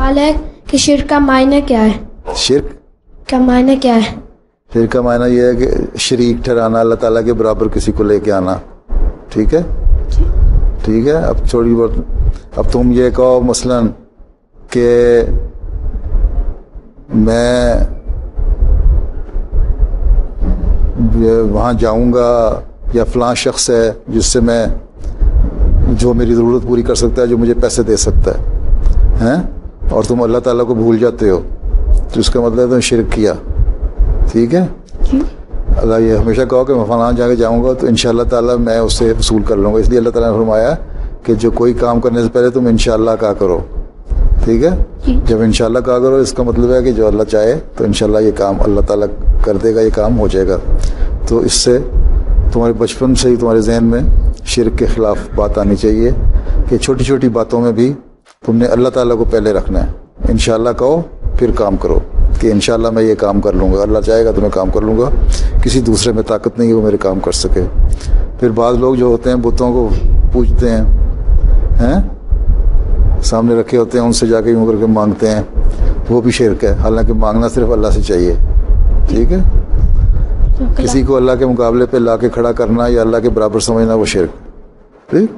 سوال ہے کہ شرک کا معنی کیا ہے؟ شرک؟ کا معنی کیا ہے؟ شرک کا معنی یہ ہے کہ شریک ٹھہرانا اللہ تعالیٰ کے برابر کسی کو لے کے آنا۔ ٹھیک ہے؟ ٹھیک ہے؟ اب تھوڑی بہت اب تم یہ کہو مثلا کہ میں وہاں جاؤں گا یا فلاں شخص ہے جس سے میں جو میری ضرورت پوری کر سکتا ہے جو مجھے پیسے دے سکتا ہے۔ ہیں؟ اور تم اللہ تعالیٰ کو بھول جاتے ہو تو اس کا مطلب ہے تم شرک کیا۔ ٹھیک ہے؟ اللہ یہ ہمیشہ کہو کہ میں فلاں جا کے جاؤں گا تو ان شاء اللہ تعالیٰ میں اس سے وصول کر لوں گا۔ اس لیے اللہ تعالیٰ نے فرمایا کہ جو کوئی کام کرنے سے پہلے تم ان شاء اللہ کہا کرو۔ ٹھیک ہے؟ جب ان شاء اللہ کہا کرو اس کا مطلب ہے کہ جو اللہ چاہے تو ان شاء اللہ یہ کام اللہ تعالیٰ کر دے گا یہ کام ہو جائے گا۔ تو اس سے تمہارے بچپن سے ہی تمہارے ذہن میں شرک کے خلاف بات آنی چاہیے کہ چھوٹی چھوٹی باتوں میں بھی تم نے اللہ تعالیٰ کو پہلے رکھنا ہے۔ ان شاء اللہ کہو پھر کام کرو۔ کہ انشاءاللہ میں یہ کام کر لوں گا۔ اللہ چاہے گا تو میں کام کر لوں گا۔ کسی دوسرے میں طاقت نہیں ہے وہ میرے کام کر سکے۔ پھر بعض لوگ جو ہوتے ہیں بتوں کو پوچھتے ہیں ہیں؟ سامنے رکھے ہوتے ہیں ان سے جا کے یوں کر کے مانگتے ہیں۔ وہ بھی شرک ہے۔ حالانکہ مانگنا صرف اللہ سے چاہیے۔ ٹھیک ہے؟ کسی کو اللہ کے مقابلے پہ لا کے کھڑا کرنا یا اللہ کے برابر سمجھنا وہ شرک۔ ٹھیک؟